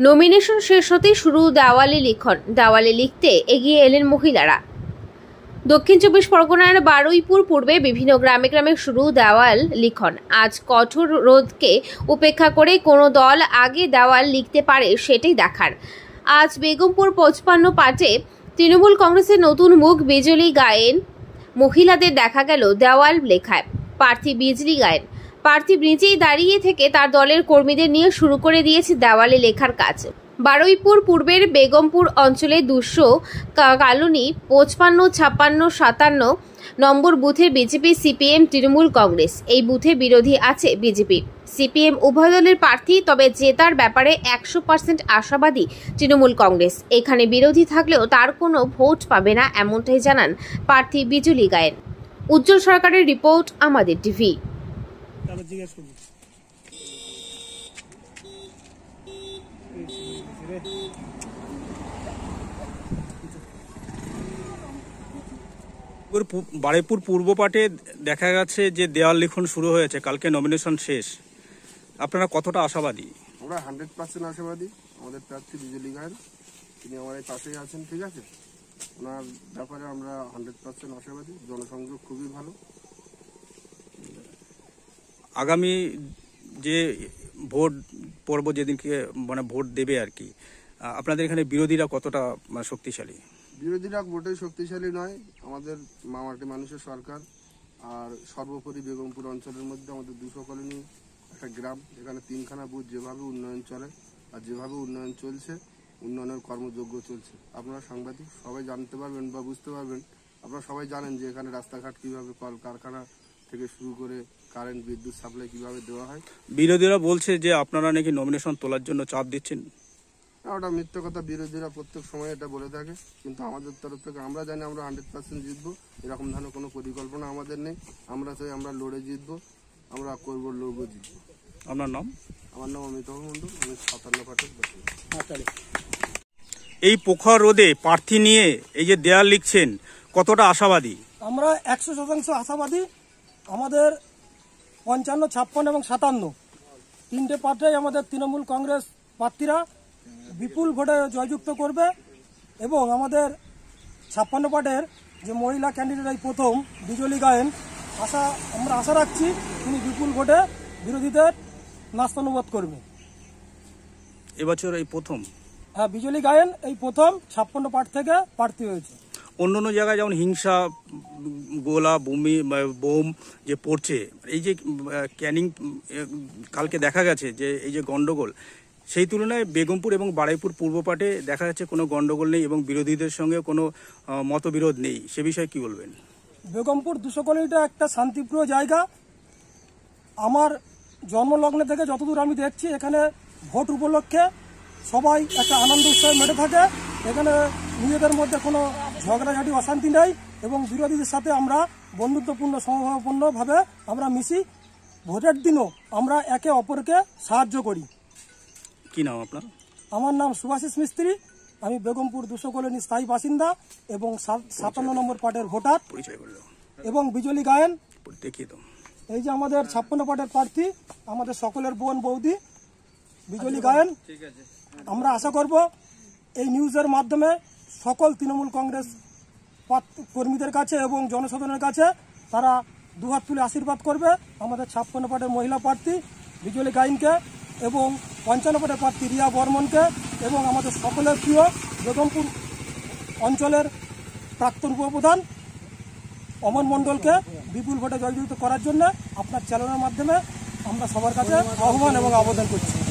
Nomination শেষ হতেই শুরু দেওয়ালে লিখন। দেওয়ালে লিখতে এগিয়ে এলেন মহিলারা। দক্ষিণ চব্বিশ পরগনার বারুইপুর পূর্বে বিভিন্ন গ্রামে গ্রামে শুরু দেওয়াল লিখন। আজ কঠোর রোধকে উপেক্ষা করে কোনো দল আগে দেওয়াল লিখতে পারে সেটাই দেখার। আজ বেগমপুর পঁচপান্ন পাটে তৃণমূল কংগ্রেসের নতুন মুখ বিজলি গায়েন। মহিলাদের দেখা গেল দেওয়াল লেখায়। প্রার্থী বিজলি গায়েন। প্রার্থী ব্রিজেই দাঁড়িয়ে থেকে তার দলের কর্মীদের নিয়ে শুরু করে দিয়েছে দেওয়ালে লেখার কাজ। বারুইপুর পূর্বের বেগমপুর অঞ্চলে দুশো কালনি, পঁচপান্ন, ছাপ্পান্ন, সাতান্ন নম্বর বুথে বিজেপি, সিপিএম, তৃণমূল কংগ্রেস। এই বুথে বিরোধী আছে বিজেপি। সিপিএম উভয় দলের প্রার্থী, তবে জেতার ব্যাপারে একশো পার্সেন্ট আশাবাদী তৃণমূল কংগ্রেস। এখানে বিরোধী থাকলেও তার কোনো ভোট পাবে না, এমনটাই জানান প্রার্থী বিজুলি গায়েন। উজ্জ্বল সরকারের রিপোর্ট, আমাদের টিভি। তারপর জিজ্ঞেস করব। পূর- বারুইপুর পূর্ব পাটে দেখা গেছে যে দেওয়াল লিখন শুরু হয়েছে কালকে নমিনেশন শেষ। আপনারা কতটা আশাবাদী? আমরা হান্ড্রেড পার্সেন্ট আশাবাদী আমাদের প্রার্থী বিজলি গায়েন তিনি আমার এই পাশেই আছেন ঠিক আছে? ওনার ব্যাপারে আমরা হান্ড্রেড পার্সেন্ট আশাবাদী জনসংযোগ খুবই ভালো। আগামী যে ভোট পর্ব যেদিনকে মানে ভোট দেবে আর কি আপনাদের এখানে বিরোধীরা কতটা মানে শক্তিশালী? বিরোধীরা মোটেই শক্তিশালী নয়। আমাদের মামাটি মানুষের সরকার, আর সর্বোপরি বেগমপুর অঞ্চলের মধ্যে আমাদের দুশো কলোনি, একটা গ্রাম, এখানে তিনখানা বুথ যেভাবে উন্নয়ন চলে, আর যেভাবে উন্নয়ন চলছে, উন্নয়নের কর্মযোগ্য চলছে। আপনারা সাংবাদিক, সবাই জানতে পারবেন বা বুঝতে পারবেন। আপনারা সবাই জানেন যে এখানে রাস্তাঘাট কীভাবে কল কারখানা থেকে শুরু করে কারেন্ট বিদ্যুৎ সাপ্লাই কীভাবে দেওয়া হয়? বিরোধীরা বলছে যে আপনারা নাকি নমিনেশন তোলার জন্য চাপ দিচ্ছেন। না, ওটা মিথ্যে কথা। বিরোধীরা প্রত্যেক সময় এটা বলে থাকে। কিন্তু আমাদের তরফ থেকে আমরা জানি আমরা হান্ড্রেড পার্সেন্ট জিতবো। এরকম ধরনের কোনো পরিকল্পনা আমাদের নেই। আমরা চাই আমরা লড়ে জিতবো। আমরা করব লড়বো জিতবো। আপনার নাম? আমার নাম অমিত মন্ডল আমি সাতান্ন পাঠক এই পোখর রোদে প্রার্থী নিয়ে এই যে দেয়াল লিখছেন কতটা আশাবাদী? আমরা একশো শতাংশ আশাবাদী। আমাদের পঞ্চান্ন ছাপ্পান্ন এবং সাতান্ন। তিনটে পার্টাই আমাদের তৃণমূল কংগ্রেস প্রার্থীরা বিপুল ভোটে জয়যুক্ত করবে এবং আমাদের ছাপ্পান্ন পার্টের যে মহিলা ক্যান্ডিডেট এই প্রথম বিজলি গায়েন আশা আমরা আশা রাখছি তিনি বিপুল ভোটে বিরোধীদের নাস্তানুবাদ করবে। এবছর এই প্রথম? হ্যাঁ বিজলি গায়েন এই প্রথম ছাপ্পান্ন পার্ট থেকে প্রার্থী হয়েছে। অন্য অন্য জায়গায় যেমন হিংসা, গোলা, বমি বোম যে পড়ছে, এই যে ক্যানিং কালকে দেখা গেছে যে এই যে গন্ডগোল, সেই তুলনায় বেগমপুর এবং বারুইপুর পূর্বপাটে দেখা যাচ্ছে কোনো গন্ডগোল নেই এবং বিরোধীদের সঙ্গে কোনো মতবিরোধ নেই। সে বিষয়ে কি বলবেন? বেগমপুর দুশো কলোনিটা একটা শান্তিপ্রিয় জায়গা। আমার জন্মলগ্নে থেকে যতদূর আমি দেখছি, এখানে ভোট উপলক্ষে সবাই একটা আনন্দ উৎসবে মেতে থাকে। এখানে নিজেদের মধ্যে কোনো ঝগড়াঝাটি অশান্তি নেই এবং বিরোধীদের সাথে আমরা বন্ধুত্বপূর্ণ সমভাবপূর্ণভাবে আমরা মিশি। ভোটের দিনও আমরা একে অপরকে সাহায্য করি। কি নাম আপনার? আমার নাম সুভাষিস মিস্ত্রি। আমি বেগমপুর দুশো কলোনি স্থায়ী বাসিন্দা এবং সাত- সাতান্ন নম্বর পার্টের ভোটার। পরিচয় করল। এবং বিজলি গায়েন। দেখিয়ে তো এই যে আমাদের ছাপ্পান্ন পাটের প্রার্থী আমাদের সকলের বোন বৌদি বিজলি গায়েন। আমরা আশা করব এই নিউজের মাধ্যমে সকল তৃণমূল কংগ্রেস কর্মীদের কাছে এবং জনসাধারণের কাছে তারা দুহাত তুলে আশীর্বাদ করবে। আমাদের ছাপ্পান্ন পাটের মহিলা প্রার্থী বিজলি গাইনকে এবং পঞ্চান্ন পাটের প্রার্থী রিয়া বর্মনকে এবং আমাদের সকলের প্রিয় বেগমপুর অঞ্চলের প্রাক্তন উপপ্রধান অমন মণ্ডলকে বিপুল ভোটে জয়যুক্ত করার জন্য আপনার চ্যানেলের মাধ্যমে আমরা সবার কাছে আহ্বান এবং আবেদন করছি।